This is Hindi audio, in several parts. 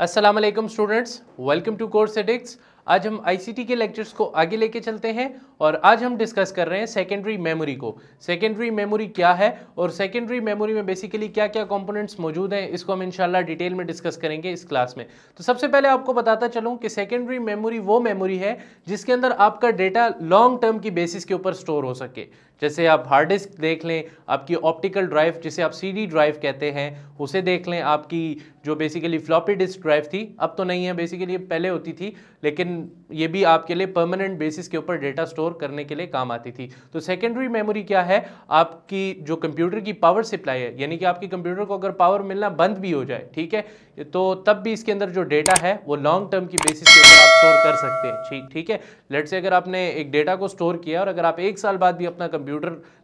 वालेकुम students welcome to course addicts आज हम आईसीटी के लेक्चर्स को आगे लेके चलते हैं और आज हम डिस्कस कर रहे हैं सेकेंडरी मेमोरी को। सेकेंडरी मेमोरी क्या है और सेकेंडरी मेमोरी में बेसिकली क्या क्या कंपोनेंट्स मौजूद हैं, इसको हम इंशाल्लाह डिटेल में डिस्कस करेंगे इस क्लास में। तो सबसे पहले आपको बताता चलूँ कि सेकेंडरी मेमोरी वो मेमोरी है जिसके अंदर आपका डेटा लॉन्ग टर्म की बेसिस के ऊपर स्टोर हो सके। जैसे आप हार्ड डिस्क देख लें, आपकी ऑप्टिकल ड्राइव जिसे आप सीडी ड्राइव कहते हैं, उसे देख लें, आपकी जो बेसिकली फ्लॉपी डिस्क ड्राइव थी, अब तो नहीं है बेसिकली पहले होती थी, लेकिन ये भी आपके लिए परमानेंट बेसिस के ऊपर डेटा स्टोर करने के लिए काम आती थी। तो सेकेंडरी मेमोरी क्या है? आपकी जो कंप्यूटर की पावर सप्लाई है, यानी कि आपकी कंप्यूटर को अगर पावर मिलना बंद भी हो जाए, ठीक है तो तब भी इसके अंदर जो डेटा है, वो लॉन्ग टर्म की बेसिस के ऊपर आप स्टोर कर सकते हैं, ठीक ठीक है। लेट से अगर आपने एक डेटा को स्टोर किया और अगर आप एक साल बाद भी अपना कंप्यूटर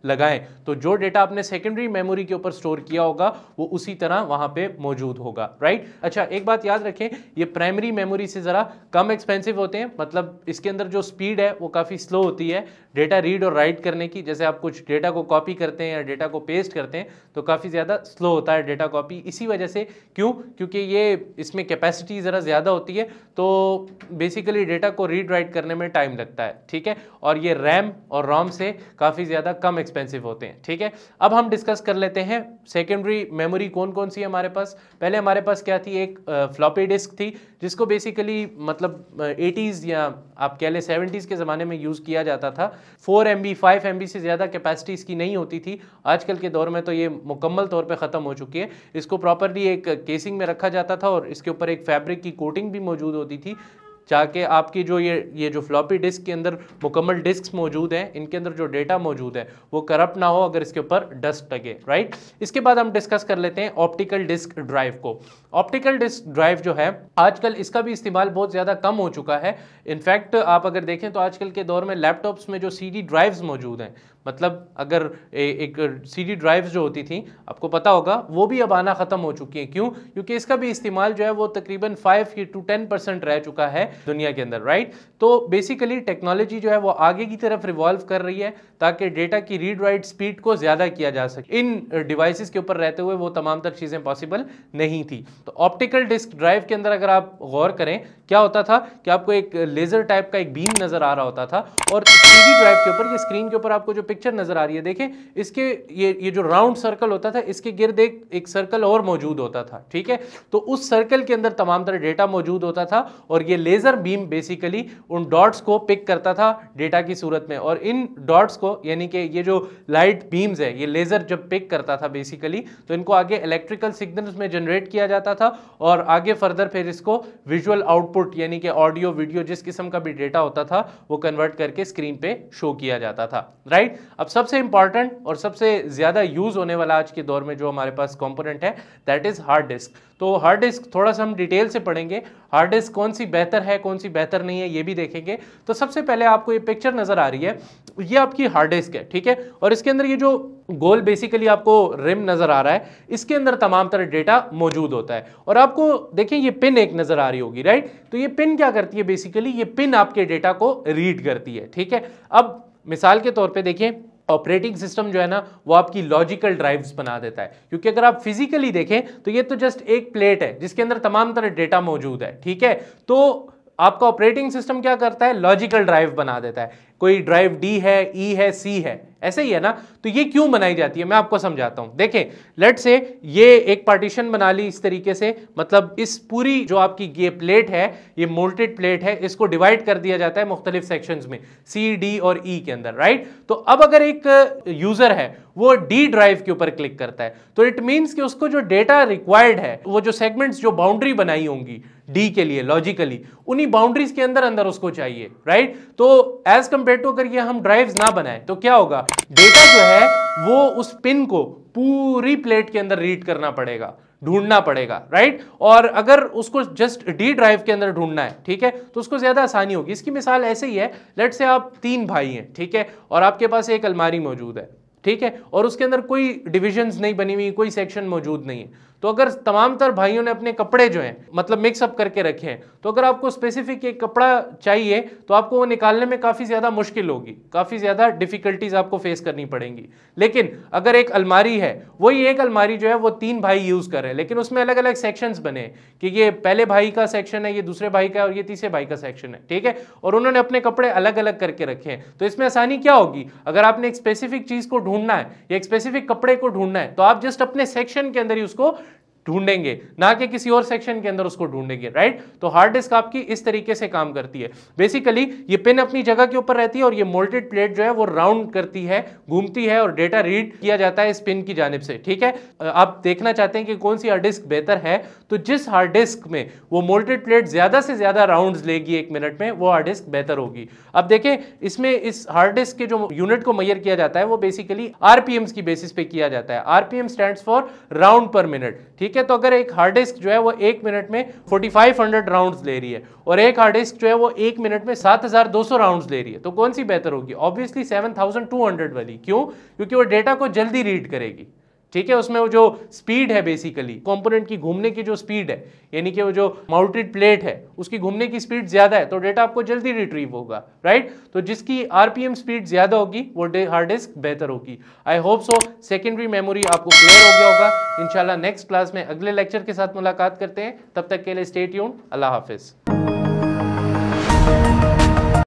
लगाएँ तो जो डेटा आपने सेकेंडरी मेमोरी के ऊपर स्टोर किया होगा, वो उसी तरह वहाँ पे मौजूद होगा राइट अच्छा एक बात याद रखें, ये प्राइमरी मेमोरी से ज़रा कम एक्सपेंसिव होते हैं मतलब इसके अंदर जो स्पीड है, वो काफ़ी स्लो होती है डेटा रीड और राइट करने की, जैसे आप कुछ डेटा को कॉपी करते हैं या डेटा को पेस्ट करते हैं तो काफ़ी ज़्यादा स्लो होता है डेटा कॉपी इसी वजह से क्यों? क्योंकि ये इसमें कैपेसिटी ज़रा ज़्यादा होती है तो बेसिकली डेटा को रीड राइट करने में टाइम लगता है, ठीक है? और ये रैम और रोम से काफ़ी ज़्यादा कम एक्सपेंसिव होते हैं, ठीक है? अब हम डिस्कस कर लेते हैं सेकेंडरी मेमोरी कौन कौन सी है हमारे पास? पहले हमारे पास क्या थी? एक फ्लॉपी डिस्क थी, जिसको बेसिकली मतलब एटीज़ या आप कह लें सेवेंटीज़ के ज़माने में यूज़ किया जाता था। Four M B five M B से ज़्यादा कैपेसिटी इसकी नहीं होती थी। आजकल के दौर में तो ये मुकम्मल तौर पे ख़त्म हो चुकी है। इसको प्रॉपरली एक केसिंग में रखा जाता था और इसके ऊपर एक फैब्रिक की कोटिंग भी मौजूद होती थी। चाहे आपकी जो ये ये जो फ्लॉपी डिस्क के अंदर मुकम्मल डिस्क मौजूद हैं इनके अंदर जो डेटा मौजूद है वो करप्ट ना हो अगर इसके ऊपर डस्ट लगे राइट इसके बाद हम डिस्कस कर लेते हैं ऑप्टिकल डिस्क ड्राइव को। ऑप्टिकल डिस्क ड्राइव जो है आजकल इसका भी इस्तेमाल बहुत ज़्यादा कम हो चुका है। इनफैक्ट आप अगर देखें तो आजकल के दौर में लैपटॉप्स में जो सीडी ड्राइव्स मौजूद हैं मतलब अगर ए, एक सी डी ड्राइव्स जो होती थी आपको पता होगा वो भी अब आना ख़त्म हो चुकी हैं। क्यों? क्योंकि इसका भी इस्तेमाल जो है वो तकरीबन फाइव टू टेन परसेंट रह चुका है। दुनिया के अंदर राइट तो बेसिकली टेक्नोलॉजी जो है वो आगे की तरफ़ रिवॉल्व कर रही है ताकि डेटा की रीड राइट स्पीड को ज़्यादा किया जा सके। इन डिवाइसेस के ऊपर रहते हुए वो तमाम तक चीज़ें पॉसिबल नहीं थी। तो ऑप्टिकल डिस्क ड्राइव के अंदर अगर आप गौर करें क्या होता था कि आपको एक लेज़र टाइप का एक बीम नज़र आ रहा होता था और सी ड्राइव के ऊपर, ये स्क्रीन के ऊपर आपको जो पिक्चर नज़र आ रही है, देखें, इसके ये ये जो राउंड सर्कल होता था, इसके गिर्द एक एक सर्कल और मौजूद होता था, ठीक है? तो उस सर्कल के अंदर तमाम तरह डेटा मौजूद होता था और ये लेज़र बीम बेसिकली उन डॉट्स को पिक करता था डेटा की सूरत में और इन डॉट्स को, यानी कि ये जो लाइट बीम्स है, ये लेज़र जब पिक करता था बेसिकली तो इनको आगे इलेक्ट्रिकल सिग्नल्स में जनरेट किया जाता था और आगे फर्दर फिर इसको विजुअल आउटपुट यानी कि ऑडियो वीडियो जिस किस्म का भी डेटा होता था, वो कन्वर्ट करके स्क्रीन पे शो किया जाता था राइट अब सबसे इंपॉर्टेंट और सबसे ज़्यादा यूज़ होने वाला आज के दौर में जो हमारे पास कॉम्पोनेंट है दैट इज़ हार्ड डिस्क तो हार्ड डिस्क थोड़ा सा हम डिटेल से पढ़ेंगे हार्ड डिस्क कौन सी बेहतर है, कौन सी बेहतर नहीं है, ये भी देखेंगे। तो सबसे पहले आपको ये पिक्चर नज़र आ रही है। ये आपकी हार्ड डिस्क है, ठीक है? और इसके अंदर ये जो गोल बेसिकली आपको रिम नज़र आ रहा है, इसके अंदर तमाम तरह डेटा मौजूद होता है। और आपको देखिए ये पिन एक नज़र आ रही होगी राइट तो ये पिन क्या करती है बेसिकली ये पिन आपके डेटा को रीड करती है, ठीक है? अब मिसाल के तौर पे देखिए ऑपरेटिंग सिस्टम जो है ना, वो आपकी लॉजिकल ड्राइव्स बना देता है। क्योंकि अगर आप फिजिकली देखें तो ये तो जस्ट एक प्लेट है, जिसके अंदर तमाम तरह डेटा मौजूद है, ठीक है? तो आपका ऑपरेटिंग सिस्टम क्या करता है? लॉजिकल ड्राइव बना देता है। कोई ड्राइव डी है ई e है सी है ऐसे ही है ना? तो ये क्यों बनाई जाती है? मैं आपको समझाता हूँ। देखें लेट से ये एक पार्टीशन बना ली इस तरीके से मतलब इस पूरी जो आपकी ये प्लेट है, ये मोल्टेड प्लेट है, इसको डिवाइड कर दिया जाता है मुख्तलिफ़ सेक्शंस में सी डी और ई e के अंदर राइट तो अब अगर एक यूज़र है वो डी ड्राइव के ऊपर क्लिक करता है। तो इट मीन्स कि उसको जो डेटा रिक्वायर्ड है, वो जो सेगमेंट्स जो बाउंड्री बनाई होंगी डी के लिए लॉजिकली उन्हीं बाउंड्रीज के अंदर अंदर उसको चाहिए राइट तो एज कंपेयर टू अगर ये हम ड्राइव्स ना बनाए तो क्या होगा? डेटा जो है, वो उस पिन को पूरी प्लेट के अंदर रीड करना पड़ेगा, ढूंढना पड़ेगा राइट और अगर उसको जस्ट डी ड्राइव के अंदर ढूंढना है, ठीक है? तो उसको ज़्यादा आसानी होगी। इसकी मिसाल ऐसे ही है लेट से आप तीन भाई हैं, ठीक है? और आपके पास एक अलमारी मौजूद है। ठीक है? और उसके अंदर कोई डिविजन्स नहीं बनी हुई, कोई सेक्शन मौजूद नहीं है। तो अगर तमाम तर भाइयों ने अपने कपड़े जो हैं मतलब मिक्सअप करके रखे हैं तो अगर आपको स्पेसिफिक एक कपड़ा चाहिए तो आपको वो निकालने में काफ़ी ज़्यादा मुश्किल होगी। काफ़ी ज़्यादा डिफिकल्टीज आपको फेस करनी पड़ेंगी। लेकिन अगर एक अलमारी है, वही एक अलमारी जो है, वो तीन भाई यूज़ कर रहे हैं, लेकिन उसमें अलग अलग सेक्शंस बने कि ये पहले भाई का सेक्शन है, ये दूसरे भाई का, और ये तीसरे भाई का सेक्शन है, ठीक है? और उन्होंने अपने कपड़े अलग अलग करके रखे हैं। तो इसमें आसानी क्या होगी? अगर आपने एक स्पेसिफिक चीज़ को ढूंढना है, या एक स्पेसिफिक कपड़े को ढूंढना है तो आप जस्ट अपने सेक्शन के अंदर ही उसको ढूंढेंगे, ना कि किसी और सेक्शन के अंदर उसको ढूंढेंगे राइट तो हार्ड डिस्क आपकी इस तरीके से काम करती है। बेसिकली ये पिन अपनी जगह के ऊपर रहती है और ये मोल्टेड प्लेट जो है वो राउंड करती है, घूमती है और डेटा रीड किया जाता है इस पिन की जानब से, ठीक है? आप देखना चाहते हैं कि कौन सी हार्ड डिस्क बेहतर है तो जिस हार्ड डिस्क में वो मोल्टेड प्लेट ज़्यादा से ज़्यादा राउंड लेगी एक मिनट में, वो हार्ड डिस्क बेहतर होगी। अब देखें, इसमें इस हार्ड डिस्क के जो यूनिट को मैयर किया जाता है, वो बेसिकली आरपीएम की बेसिस पे किया जाता है। RPM stand for round per minute ठीक है तो अगर एक हार्ड डिस्क जो है वो एक मिनट में 4500 राउंड्स ले रही है और एक हार्ड डिस्क जो है वो एक मिनट में 7200 राउंड्स ले रही है तो कौन सी बेहतर होगी? ऑब्वियसली 7200 वाली। क्यों? क्योंकि वो डेटा को जल्दी रीड करेगी। ठीक है, उसमें वो जो स्पीड है बेसिकली कंपोनेंट की घूमने की जो स्पीड है, यानी कि वो जो माउंटेड प्लेट है, उसकी घूमने की स्पीड ज़्यादा है तो डेटा आपको जल्दी रिट्रीव होगा राइट तो जिसकी आरपीएम स्पीड ज़्यादा होगी, वो हार्ड डिस्क बेहतर होगी। I hope so secondary memory आपको क्लियर हो गया होगा। इंशाल्लाह नेक्स्ट क्लास में अगले लेक्चर के साथ मुलाकात करते हैं। तब तक के लिए स्टेट यून अल्लाह हाफिज़।